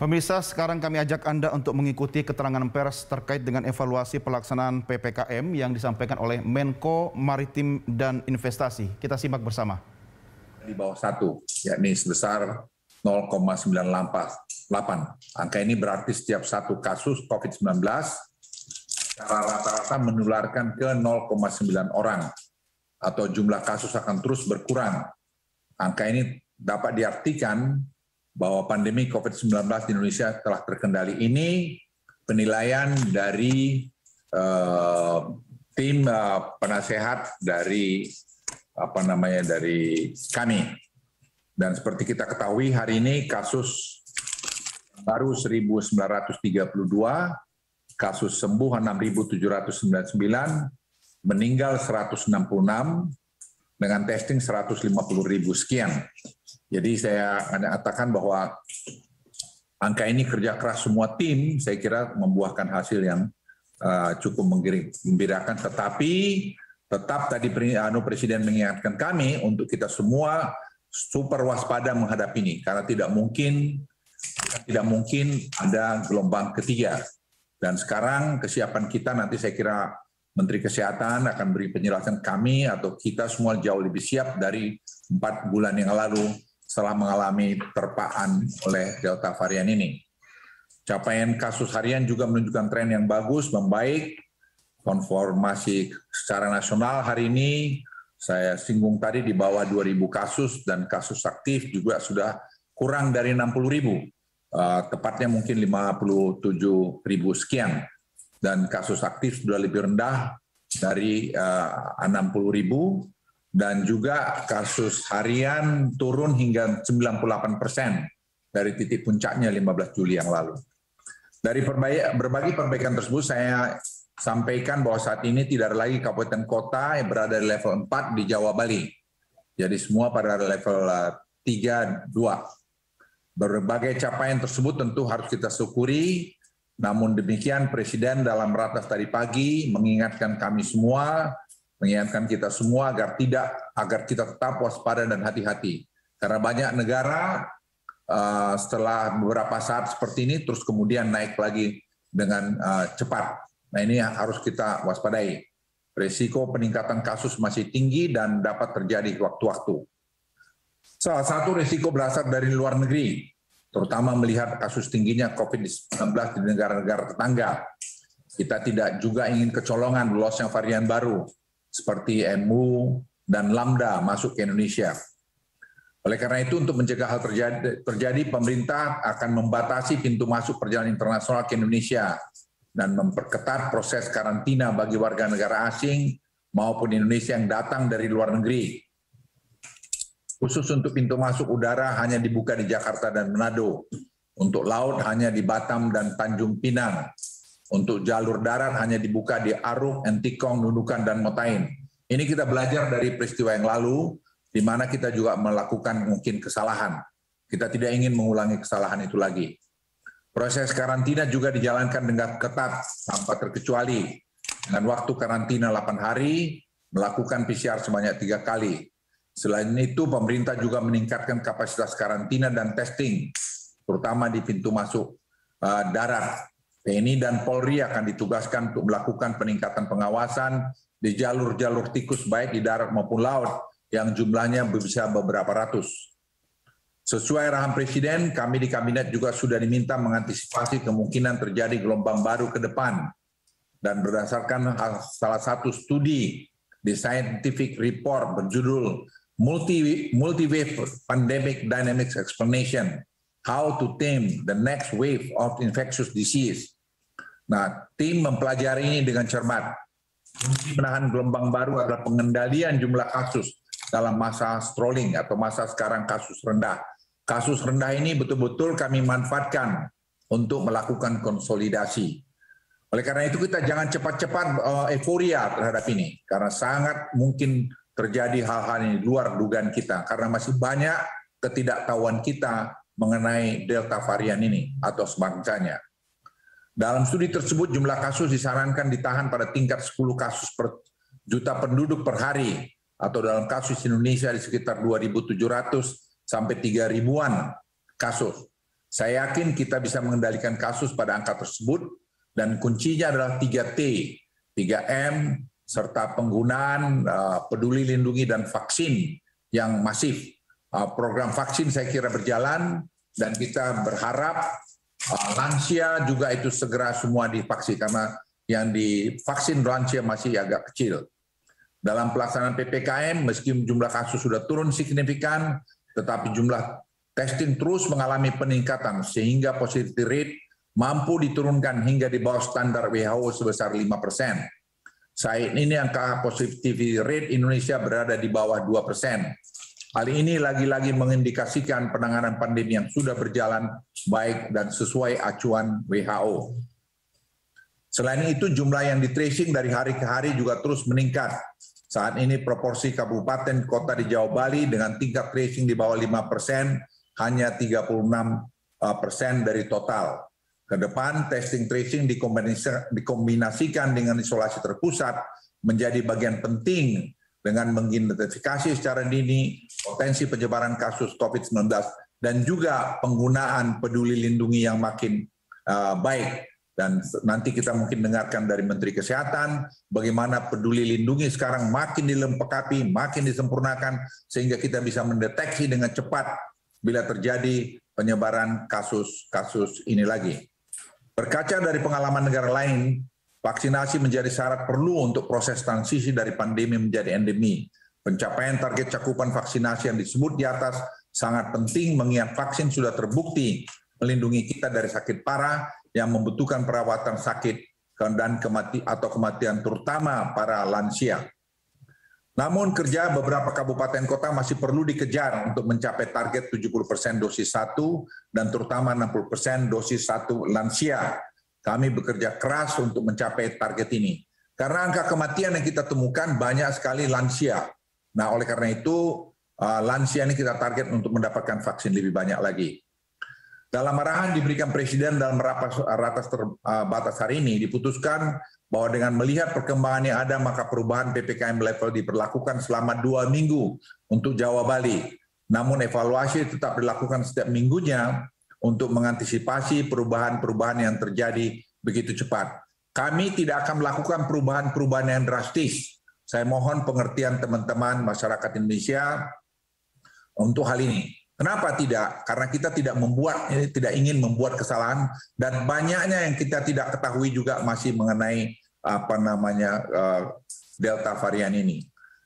Pemirsa, sekarang kami ajak Anda untuk mengikuti keterangan pers terkait dengan evaluasi pelaksanaan PPKM yang disampaikan oleh Menko Maritim dan Investasi. Kita simak bersama. Di bawah satu, yakni sebesar 0,98. Angka ini berarti setiap satu kasus COVID-19 secara rata-rata menularkan ke 0,9 orang atau jumlah kasus akan terus berkurang. Angka ini dapat diartikan bahwa pandemi COVID-19 di Indonesia telah terkendali. Ini penilaian dari uh, tim uh, penasehat dari apa namanya dari kami. Dan seperti kita ketahui hari ini kasus baru 1932 kasus sembuh 6.799 meninggal 166 dengan testing 150.000 sekian jadi saya katakan bahwa angka ini kerja keras semua tim, saya kira membuahkan hasil yang uh, cukup menggembirakan. Tetapi tetap tadi anu Presiden mengingatkan kami untuk kita semua super waspada menghadapi ini, karena tidak mungkin tidak mungkin ada gelombang ketiga. Dan sekarang kesiapan kita nanti saya kira Menteri Kesehatan akan beri penjelasan kami atau kita semua jauh lebih siap dari empat bulan yang lalu setelah mengalami terpaan oleh Delta varian ini. Capaian kasus harian juga menunjukkan tren yang bagus, membaik. Konformasi secara nasional hari ini, saya singgung tadi di bawah 2.000 kasus dan kasus aktif juga sudah kurang dari 60.000. Uh, eh, tepatnya mungkin 57.000 sekian. Dan kasus aktif sudah lebih rendah dari uh, 60.000 dan juga kasus harian turun hingga 98 persen dari titik puncaknya 15 Juli yang lalu. Dari berbagai perbaikan tersebut saya sampaikan bahwa saat ini tidak ada lagi kabupaten kota yang berada di level 4 di Jawa Bali. Jadi semua pada level 3, 2. Berbagai capaian tersebut tentu harus kita syukuri, namun demikian Presiden dalam ratas tadi pagi mengingatkan kami semua mengingatkan kita semua agar tidak agar kita tetap waspada dan hati-hati karena banyak negara uh, setelah beberapa saat seperti ini terus kemudian naik lagi dengan uh, cepat. Nah ini harus kita waspadai. Risiko peningkatan kasus masih tinggi dan dapat terjadi waktu-waktu. Salah satu risiko berasal dari luar negeri, terutama melihat kasus tingginya COVID-19 di negara-negara tetangga. Kita tidak juga ingin kecolongan lolosnya varian baru seperti MU dan Lambda masuk ke Indonesia. Oleh karena itu, untuk mencegah hal terjadi, terjadi pemerintah akan membatasi pintu masuk perjalanan internasional ke Indonesia dan memperketat proses karantina bagi warga negara asing maupun Indonesia yang datang dari luar negeri. Khusus untuk pintu masuk udara hanya dibuka di Jakarta dan Manado. Untuk laut hanya di Batam dan Tanjung Pinang. Untuk jalur darat hanya dibuka di Aruk, Entikong, Nunukan, dan Motain. Ini kita belajar dari peristiwa yang lalu, di mana kita juga melakukan mungkin kesalahan. Kita tidak ingin mengulangi kesalahan itu lagi. Proses karantina juga dijalankan dengan ketat tanpa terkecuali. Dengan waktu karantina 8 hari, melakukan PCR sebanyak tiga kali. Selain itu, pemerintah juga meningkatkan kapasitas karantina dan testing, terutama di pintu masuk uh, darat TNI dan Polri akan ditugaskan untuk melakukan peningkatan pengawasan di jalur-jalur tikus baik di darat maupun laut yang jumlahnya bisa beberapa ratus. Sesuai arahan Presiden, kami di Kabinet juga sudah diminta mengantisipasi kemungkinan terjadi gelombang baru ke depan. Dan berdasarkan salah satu studi di Scientific Report berjudul Multi, Multi-Wave Pandemic Dynamics Explanation, how to tame the next wave of infectious disease. Nah, tim mempelajari ini dengan cermat. Kunci menahan gelombang baru adalah pengendalian jumlah kasus dalam masa strolling atau masa sekarang kasus rendah. Kasus rendah ini betul-betul kami manfaatkan untuk melakukan konsolidasi. Oleh karena itu kita jangan cepat-cepat uh, euforia terhadap ini karena sangat mungkin terjadi hal-hal ini luar dugaan kita karena masih banyak ketidaktahuan kita mengenai delta varian ini atau semangsanya. Dalam studi tersebut jumlah kasus disarankan ditahan pada tingkat 10 kasus per juta penduduk per hari atau dalam kasus Indonesia di sekitar 2.700 sampai 3 ribuan kasus. Saya yakin kita bisa mengendalikan kasus pada angka tersebut dan kuncinya adalah 3T, 3M, serta penggunaan uh, peduli lindungi dan vaksin yang masif. Uh, program vaksin saya kira berjalan dan kita berharap lansia juga itu segera semua divaksin karena yang divaksin lansia masih agak kecil. Dalam pelaksanaan PPKM, meski jumlah kasus sudah turun signifikan, tetapi jumlah testing terus mengalami peningkatan sehingga positivity rate mampu diturunkan hingga di bawah standar WHO sebesar 5 persen. Saat ini angka positivity rate Indonesia berada di bawah 2 persen. Hal ini lagi-lagi mengindikasikan penanganan pandemi yang sudah berjalan baik dan sesuai acuan WHO. Selain itu, jumlah yang di tracing dari hari ke hari juga terus meningkat. Saat ini proporsi kabupaten kota di Jawa Bali dengan tingkat tracing di bawah 5 persen hanya 36 eh, persen dari total. Ke depan, testing tracing dikombinasikan dengan isolasi terpusat menjadi bagian penting dengan mengidentifikasi secara dini potensi penyebaran kasus COVID-19 dan juga penggunaan peduli lindungi yang makin uh, baik. Dan nanti kita mungkin dengarkan dari Menteri Kesehatan bagaimana peduli lindungi sekarang makin dilempekapi, makin disempurnakan sehingga kita bisa mendeteksi dengan cepat bila terjadi penyebaran kasus-kasus ini lagi. Berkaca dari pengalaman negara lain, vaksinasi menjadi syarat perlu untuk proses transisi dari pandemi menjadi endemi. Pencapaian target cakupan vaksinasi yang disebut di atas sangat penting mengingat vaksin sudah terbukti melindungi kita dari sakit parah yang membutuhkan perawatan sakit dan kemati atau kematian terutama para lansia. Namun kerja beberapa kabupaten kota masih perlu dikejar untuk mencapai target 70% dosis 1 dan terutama 60% dosis 1 lansia. Kami bekerja keras untuk mencapai target ini. Karena angka kematian yang kita temukan banyak sekali lansia. Nah, oleh karena itu uh, lansia ini kita target untuk mendapatkan vaksin lebih banyak lagi. Dalam arahan diberikan Presiden dalam rapat ratas terbatas hari ini diputuskan bahwa dengan melihat perkembangan yang ada maka perubahan PPKM level diperlakukan selama dua minggu untuk Jawa Bali. Namun evaluasi tetap dilakukan setiap minggunya untuk mengantisipasi perubahan-perubahan yang terjadi begitu cepat. Kami tidak akan melakukan perubahan-perubahan yang drastis. Saya mohon pengertian teman-teman masyarakat Indonesia untuk hal ini. Kenapa tidak? Karena kita tidak membuat, tidak ingin membuat kesalahan dan banyaknya yang kita tidak ketahui juga masih mengenai apa namanya uh, delta varian ini.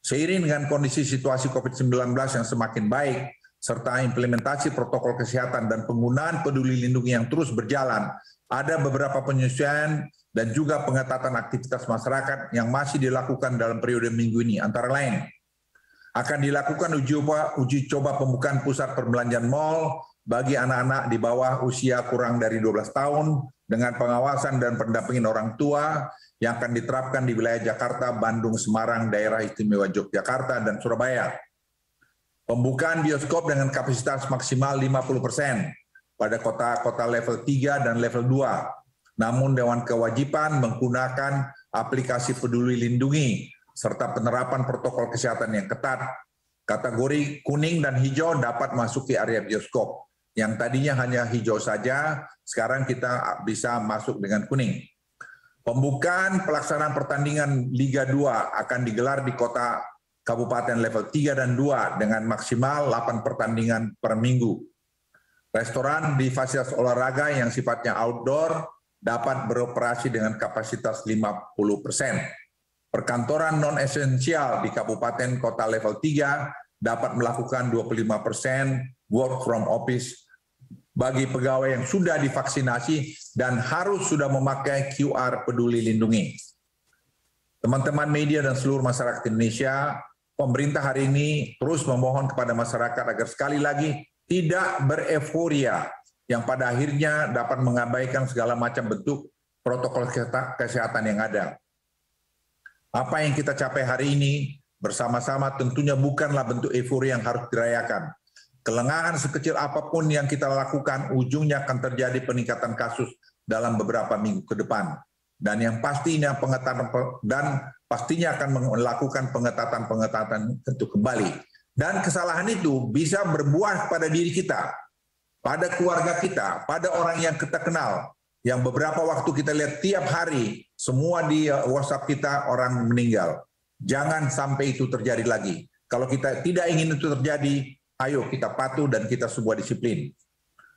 Seiring dengan kondisi situasi COVID-19 yang semakin baik, serta implementasi protokol kesehatan dan penggunaan peduli lindungi yang terus berjalan, ada beberapa penyesuaian dan juga pengetatan aktivitas masyarakat yang masih dilakukan dalam periode minggu ini, antara lain akan dilakukan uji coba, uji coba pembukaan pusat perbelanjaan mal bagi anak-anak di bawah usia kurang dari 12 tahun dengan pengawasan dan pendampingan orang tua yang akan diterapkan di wilayah Jakarta, Bandung, Semarang, daerah istimewa Yogyakarta, dan Surabaya. Pembukaan bioskop dengan kapasitas maksimal 50 persen pada kota-kota level 3 dan level 2. Namun Dewan Kewajiban menggunakan aplikasi peduli lindungi serta penerapan protokol kesehatan yang ketat. Kategori kuning dan hijau dapat masuk ke area bioskop. Yang tadinya hanya hijau saja, sekarang kita bisa masuk dengan kuning. Pembukaan pelaksanaan pertandingan Liga 2 akan digelar di kota kabupaten level 3 dan 2 dengan maksimal 8 pertandingan per minggu. Restoran di fasilitas olahraga yang sifatnya outdoor dapat beroperasi dengan kapasitas 50 persen. Perkantoran non-esensial di kabupaten kota level 3 dapat melakukan 25 persen work from office bagi pegawai yang sudah divaksinasi dan harus sudah memakai QR peduli lindungi. Teman-teman media dan seluruh masyarakat Indonesia, pemerintah hari ini terus memohon kepada masyarakat agar sekali lagi tidak bereforia yang pada akhirnya dapat mengabaikan segala macam bentuk protokol kesehatan yang ada. Apa yang kita capai hari ini bersama-sama tentunya bukanlah bentuk euforia yang harus dirayakan Kelengahan sekecil apa pun yang kita lakukan, ujungnya akan terjadi peningkatan kasus dalam beberapa minggu ke depan. Dan yang pastinya pengetatan dan pastinya akan melakukan pengetatan-pengetatan tentu kembali. Dan kesalahan itu bisa berbuah pada diri kita. pada keluarga kita, pada orang yang kita kenal, yang beberapa waktu kita lihat tiap hari semua di uh, WhatsApp kita orang meninggal. Jangan sampai itu terjadi lagi. Kalau kita tidak ingin itu terjadi, ayo kita patuh dan kita sebuah disiplin.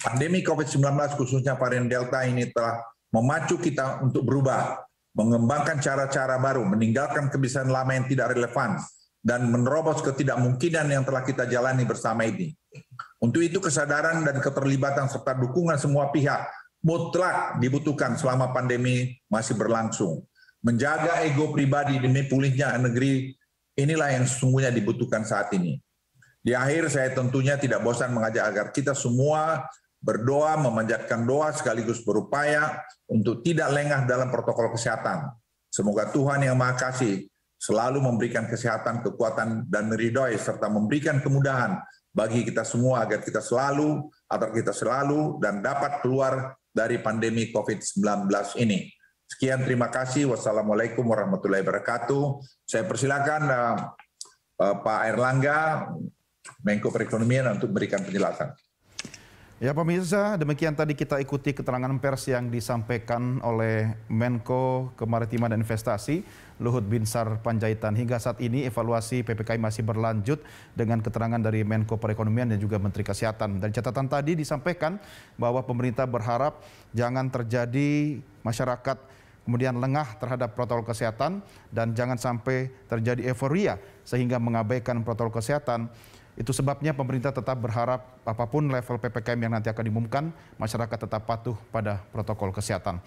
Pandemi COVID-19 khususnya varian Delta ini telah memacu kita untuk berubah, mengembangkan cara-cara baru, meninggalkan kebiasaan lama yang tidak relevan, dan menerobos ketidakmungkinan yang telah kita jalani bersama ini. Untuk itu kesadaran dan keterlibatan serta dukungan semua pihak mutlak dibutuhkan selama pandemi masih berlangsung. Menjaga ego pribadi demi pulihnya negeri inilah yang sesungguhnya dibutuhkan saat ini. Di akhir saya tentunya tidak bosan mengajak agar kita semua berdoa, memanjatkan doa sekaligus berupaya untuk tidak lengah dalam protokol kesehatan. Semoga Tuhan yang Maha Kasih selalu memberikan kesehatan, kekuatan, dan ridhoi serta memberikan kemudahan bagi kita semua agar kita selalu, agar kita selalu dan dapat keluar dari pandemi COVID-19 ini. Sekian terima kasih. Wassalamualaikum warahmatullahi wabarakatuh. Saya persilakan uh, uh, Pak Erlangga, Menko Perekonomian untuk memberikan penjelasan. Ya pemirsa, demikian tadi kita ikuti keterangan pers yang disampaikan oleh Menko Kemaritiman dan Investasi Luhut Binsar Panjaitan. Hingga saat ini evaluasi PPKM masih berlanjut dengan keterangan dari Menko Perekonomian dan juga Menteri Kesehatan. Dan catatan tadi disampaikan bahwa pemerintah berharap jangan terjadi masyarakat kemudian lengah terhadap protokol kesehatan dan jangan sampai terjadi euforia sehingga mengabaikan protokol kesehatan itu sebabnya pemerintah tetap berharap apa pun level PPKM yang nanti akan diumumkan, masyarakat tetap patuh pada protokol kesehatan.